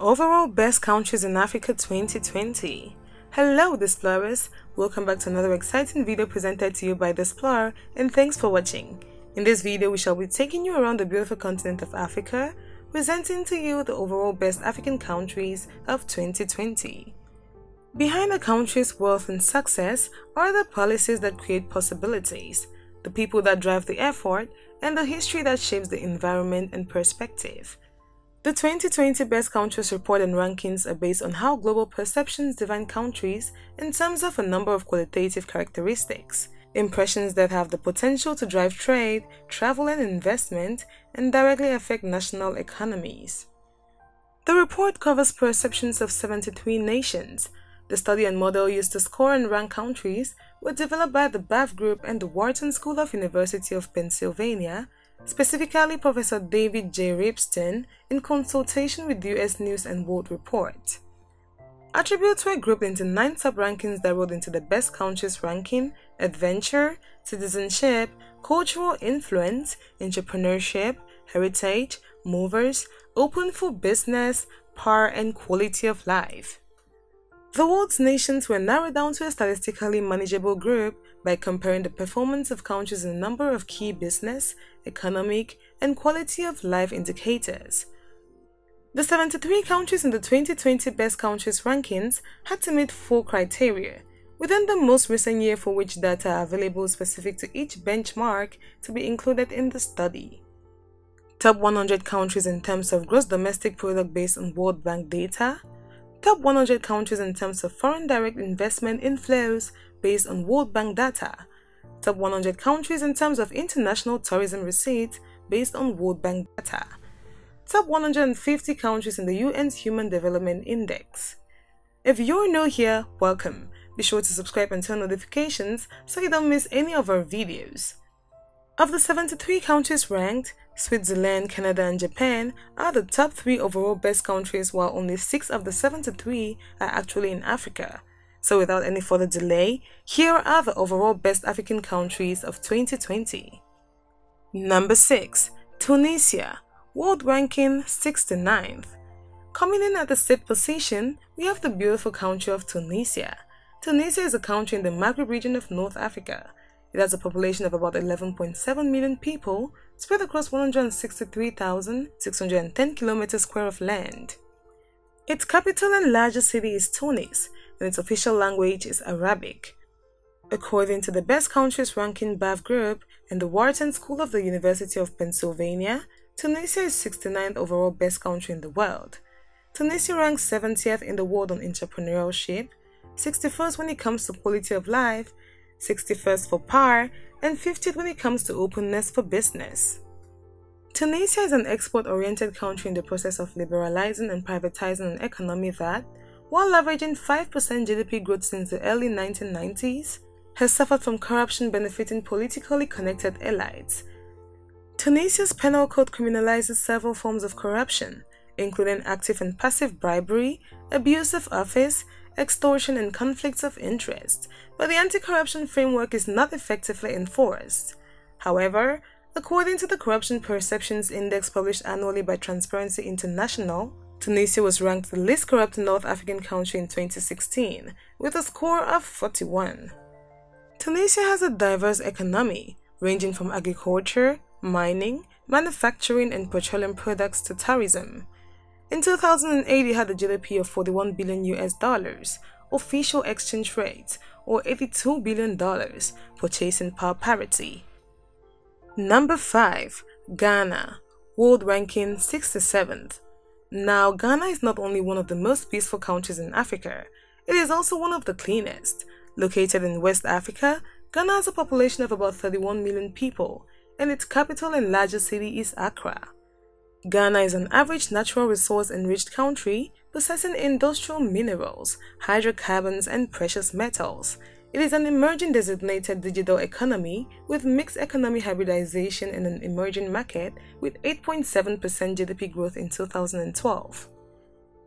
Overall Best Countries in Africa 2020. Hello Displorers, welcome back to another exciting video presented to you by Displore and thanks for watching. In this video we shall be taking you around the beautiful continent of Africa, presenting to you the overall best African countries of 2020. Behind a country's wealth and success are the policies that create possibilities, the people that drive the effort, and the history that shapes the environment and perspective. The 2020 Best Countries Report and Rankings are based on how global perceptions define countries in terms of a number of qualitative characteristics, impressions that have the potential to drive trade, travel and investment, and directly affect national economies. The report covers perceptions of 73 nations. The study and model used to score and rank countries were developed by the BAV Group and the Wharton School of University of Pennsylvania specifically Professor David J. Reibstein, in consultation with US News and World Report. Attributes were grouped into nine sub-rankings that rolled into the Best Countries ranking, adventure, citizenship, cultural influence, entrepreneurship, heritage, movers, open for business, power and quality of life. The world's nations were narrowed down to a statistically manageable group by comparing the performance of countries in a number of key business, economic, and quality of life indicators. The 73 countries in the 2020 Best Countries rankings had to meet four criteria within the most recent year for which data are available specific to each benchmark to be included in the study. Top 100 countries in terms of gross domestic product based on World Bank data, Top 100 countries in terms of foreign direct investment inflows based on World Bank data. Top 100 countries in terms of international tourism receipts based on World Bank data. Top 150 countries in the UN's Human Development Index. If you're new here, welcome. Be sure to subscribe and turn notifications so you don't miss any of our videos. Of the 73 countries ranked, Switzerland, Canada, and Japan are the top three overall best countries, while only six of the 73 are actually in Africa. So, without any further delay, here are the overall best African countries of 2020. Number 6 Tunisia, world ranking 69th. Coming in at the 6th position, we have the beautiful country of Tunisia. Tunisia is a country in the Maghreb region of North Africa. It has a population of about 11.7 million people spread across 163,610 kilometers square of land. Its capital and largest city is Tunis, and its official language is Arabic. According to the Best Countries Ranking BAV Group and the Wharton School of the University of Pennsylvania, Tunisia is 69th overall best country in the world. Tunisia ranks 70th in the world on entrepreneurship, 61st when it comes to quality of life, 61st for power, and 50th when it comes to openness for business. Tunisia is an export-oriented country in the process of liberalizing and privatizing an economy that, while averaging 5% GDP growth since the early 1990s, has suffered from corruption benefiting politically connected elites. Tunisia's penal code criminalizes several forms of corruption, including active and passive bribery, abuse of office, extortion, and conflicts of interest, but the anti-corruption framework is not effectively enforced. However, according to the Corruption Perceptions Index published annually by Transparency International, Tunisia was ranked the least corrupt North African country in 2016, with a score of 41. Tunisia has a diverse economy, ranging from agriculture, mining, manufacturing and petroleum products to tourism. In 2008, it had a GDP of 41 billion US dollars, official exchange rate, or 82 billion dollars, purchasing power parity. Number 5. Ghana, world ranking 67th. Now, Ghana is not only one of the most peaceful countries in Africa, it is also one of the cleanest. Located in West Africa, Ghana has a population of about 31 million people, and its capital and largest city is Accra. Ghana is an average natural resource enriched country possessing industrial minerals, hydrocarbons, and precious metals. It is an emerging designated digital economy with mixed economic hybridization in an emerging market with 8.7% GDP growth in 2012.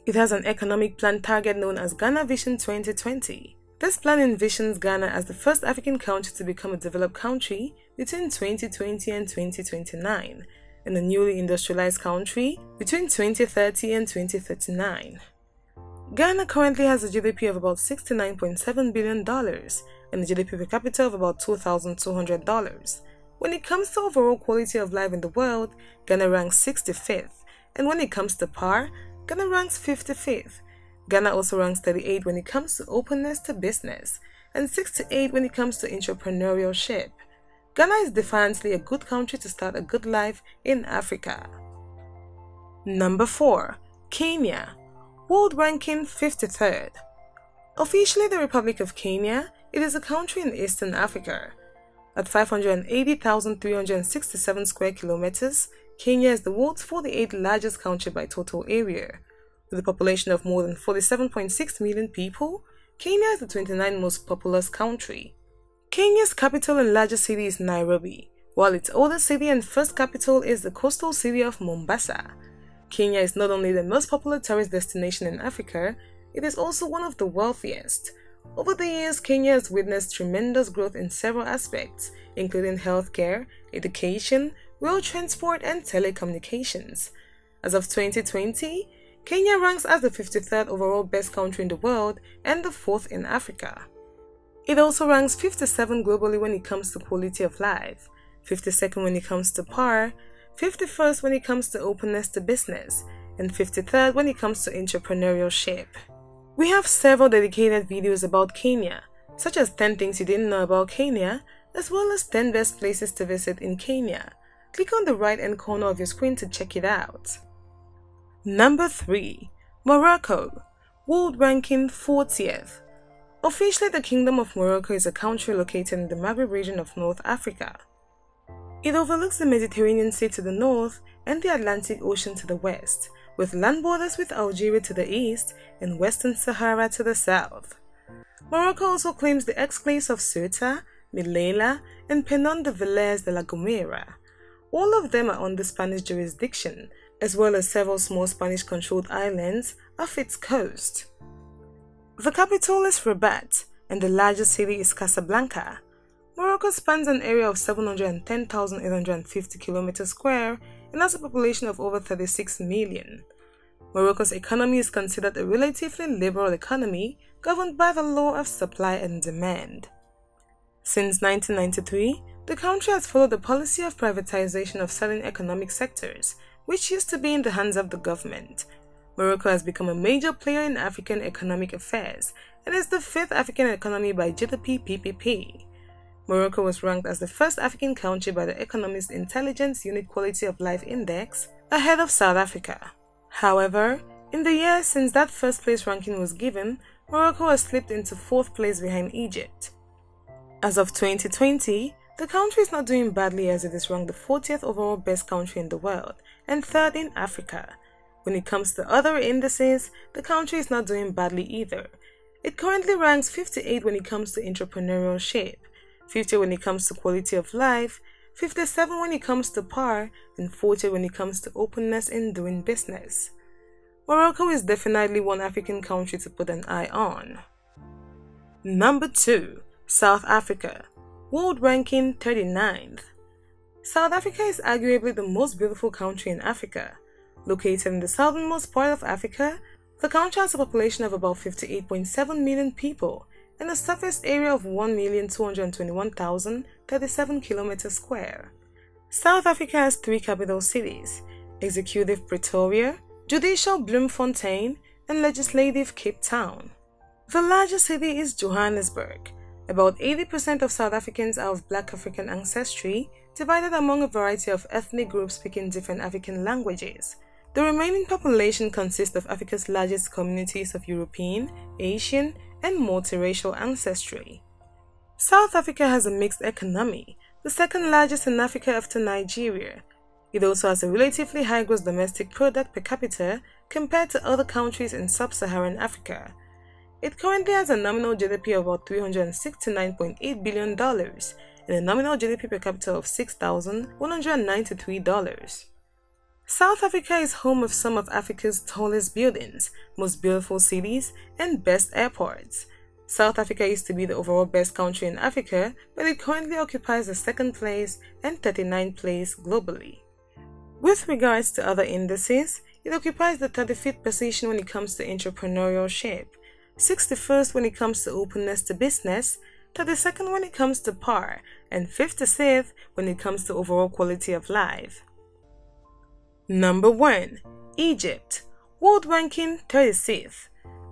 It has an economic plan target known as Ghana Vision 2020. This plan envisions Ghana as the first African country to become a developed country between 2020 and 2029. and a newly industrialized country between 2030 and 2039. Ghana currently has a GDP of about $69.7 billion and a GDP per capita of about $2,200. When it comes to overall quality of life in the world, Ghana ranks 65th, and when it comes to power, Ghana ranks 55th. Ghana also ranks 38 when it comes to openness to business, and 68 when it comes to entrepreneurship. Ghana is defiantly a good country to start a good life in Africa. Number 4. Kenya World ranking 53rd. Officially the Republic of Kenya, it is a country in Eastern Africa. At 580,367 square kilometers, Kenya is the world's 48th largest country by total area. With a population of more than 47.6 million people, Kenya is the 29th most populous country. Kenya's capital and largest city is Nairobi, while its oldest city and first capital is the coastal city of Mombasa. Kenya is not only the most popular tourist destination in Africa, it is also one of the wealthiest. Over the years, Kenya has witnessed tremendous growth in several aspects, including healthcare, education, rail transport, and telecommunications. As of 2020, Kenya ranks as the 53rd overall best country in the world and the 4th in Africa. It also ranks 57 globally when it comes to quality of life, 52nd when it comes to power, 51st when it comes to openness to business, and 53rd when it comes to entrepreneurship. We have several dedicated videos about Kenya, such as 10 things you didn't know about Kenya, as well as 10 best places to visit in Kenya. Click on the right hand corner of your screen to check it out. Number 3. Morocco World Ranking 40th Officially, the Kingdom of Morocco is a country located in the Maghreb region of North Africa. It overlooks the Mediterranean Sea to the north and the Atlantic Ocean to the west, with land borders with Algeria to the east and Western Sahara to the south. Morocco also claims the exclaves of Ceuta, Melilla, and Penon de Villers de la Gomera. All of them are under Spanish jurisdiction, as well as several small Spanish-controlled islands off its coast. The capital is Rabat, and the largest city is Casablanca. Morocco spans an area of 710,850 km square and has a population of over 36 million. Morocco's economy is considered a relatively liberal economy governed by the law of supply and demand. Since 1993, the country has followed the policy of privatization of certain economic sectors, which used to be in the hands of the government, Morocco has become a major player in African economic affairs and is the fifth African economy by GDP PPP. Morocco was ranked as the first African country by the Economist Intelligence Unit Quality of Life Index, ahead of South Africa. However, in the years since that first place ranking was given, Morocco has slipped into fourth place behind Egypt. As of 2020, the country is not doing badly as it is ranked the 40th overall best country in the world and third in Africa, when it comes to other indices, the country is not doing badly either. It currently ranks 58 when it comes to entrepreneurship, 50 when it comes to quality of life, 57 when it comes to power, and 40 when it comes to openness in doing business. Morocco is definitely one African country to put an eye on. Number 2. South Africa World Ranking 39th South Africa is arguably the most beautiful country in Africa. Located in the southernmost part of Africa, the country has a population of about 58.7 million people and a surface area of 1,221,037 km square. South Africa has three capital cities, Executive Pretoria, Judicial Bloemfontein, and Legislative Cape Town. The largest city is Johannesburg. About 80% of South Africans are of Black African ancestry, divided among a variety of ethnic groups speaking different African languages. The remaining population consists of Africa's largest communities of European, Asian, and multiracial ancestry. South Africa has a mixed economy, the second largest in Africa after Nigeria. It also has a relatively high gross domestic product per capita compared to other countries in sub-Saharan Africa. It currently has a nominal GDP of about $369.8 billion and a nominal GDP per capita of $6,193. South Africa is home of some of Africa's tallest buildings, most beautiful cities, and best airports. South Africa used to be the overall best country in Africa, but it currently occupies the second place and 39th place globally. With regards to other indices, it occupies the 35th position when it comes to entrepreneurship, 61st when it comes to openness to business, 32nd when it comes to power, and 56th when it comes to overall quality of life. Number 1. Egypt World Ranking 36th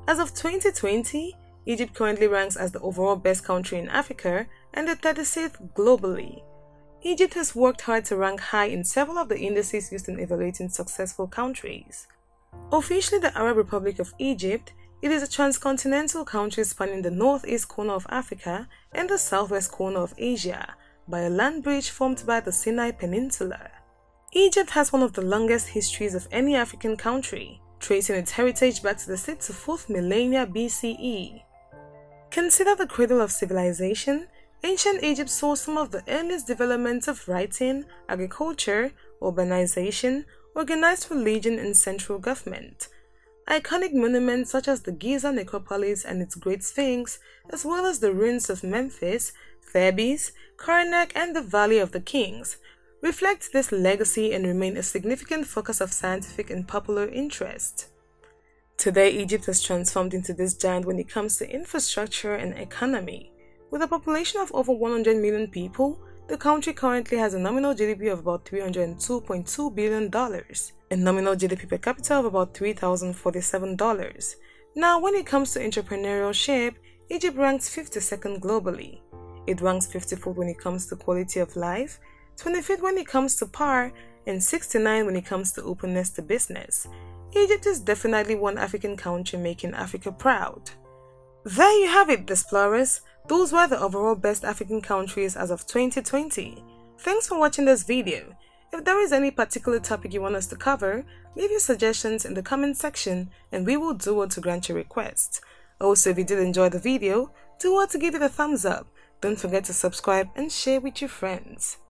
As of 2020, Egypt currently ranks as the overall best country in Africa and the 36th globally. Egypt has worked hard to rank high in several of the indices used in evaluating successful countries. Officially the Arab Republic of Egypt, it is a transcontinental country spanning the northeast corner of Africa and the southwest corner of Asia by a land bridge formed by the Sinai Peninsula. Egypt has one of the longest histories of any African country, tracing its heritage back to the 6th to 4th millennia BCE. Considered the cradle of civilization, ancient Egypt saw some of the earliest developments of writing, agriculture, urbanization, organized religion, and central government. Iconic monuments such as the Giza necropolis and its Great Sphinx, as well as the ruins of Memphis, Thebes, Karnak, and the Valley of the Kings, reflect this legacy and remain a significant focus of scientific and popular interest. Today, Egypt has transformed into this giant when it comes to infrastructure and economy. With a population of over 100 million people, the country currently has a nominal GDP of about $302.2 billion and nominal GDP per capita of about $3,047. Now, when it comes to entrepreneurship, Egypt ranks 52nd globally. It ranks 54th when it comes to quality of life, 25th when it comes to power, and 69 when it comes to openness to business. Egypt is definitely one African country making Africa proud. There you have it, Displorers. Those were the overall best African countries as of 2020. Thanks for watching this video. If there is any particular topic you want us to cover, leave your suggestions in the comment section and we will do what to grant your request. Also, if you did enjoy the video, do what to give it a thumbs up. Don't forget to subscribe and share with your friends.